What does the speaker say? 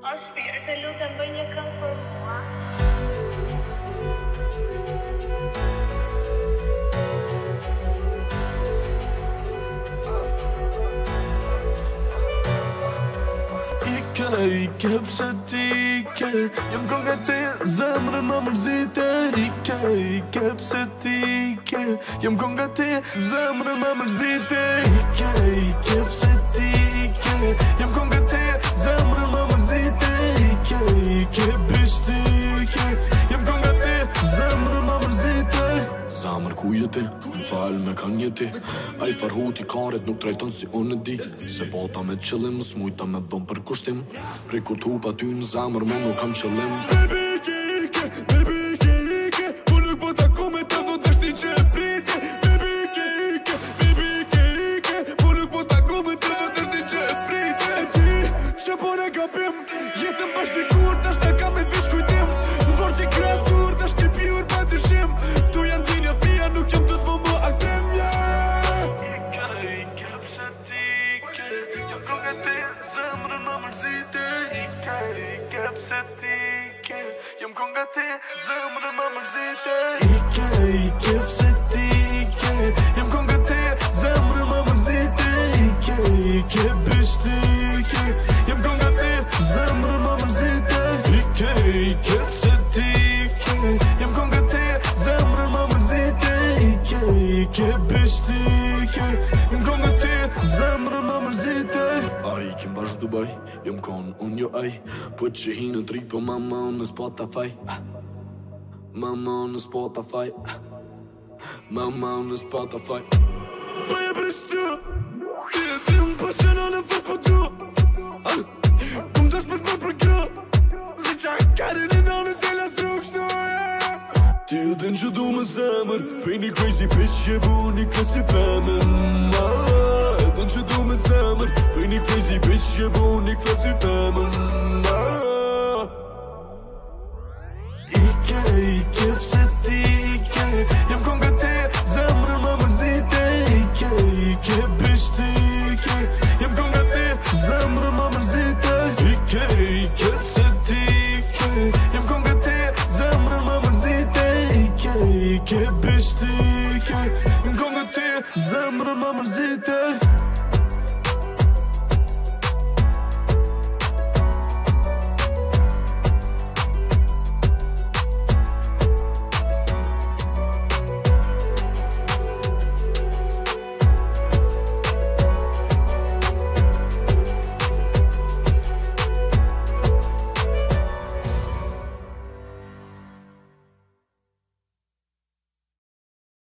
O shpirë, të lutëm bëj një këngë për mua. Ike, ike pëse ti ike Jëmë kërë të zemrë më mërzite Ike, ike pëse ti ike Jëmë kërë të zemrë më mërzite Ta më rkujete, në falë me kanë njeti A i farhu karet nuk trajton si unë di Se bota me qëllim, së mujta me dhëmë për kushtim Prej kur tu pa ty në zamër, me nuk kam qëllim Baby, ke i ke, baby, ke i ke Po nuk po të me të dhëtë është një që e prite Baby, ke i ke, baby, ke i ke Po nuk po të me të dhëtë është një që e prite E ti, që po në gabim Jetëm bashkë dikur, të shtë të kam e viskujtim Vërë që kratu rrugën të zëmërë në mërzite I ka i kepse ti ke Jëmë kënë nga të zëmërë në mërzite I ka i kepse ti ke Jëmë kënë nga të zëmërë në bashkë Dubaj Jëm konë unë jo aj Po që hi në tri po mama unë në Spotify të faj Mama unë në spot të faj Mama unë në spot të faj Po e prishtu Ti e ti më pashena në fërë po du Po më të shpët më për kjo Zë që a kare në në në zela struk shtu Ti e din që du më zemër Pej një crazy bitch që e bu një kësi pëmën Mama oh që du me zemër Dhe një crazy bitch që bu një klasin temër ah! Ike, ike, pse ti ike Jem kon nga te, zemrën më mërzite Ike, ike, bitch ti ike Jem kon më mërzite Ike, ike, pse ti ike Jem kon më mërzite Ike, ike, bitch ti ike Jem kon më mërzite